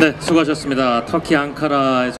네, 수고하셨습니다. 터키 앙카라에서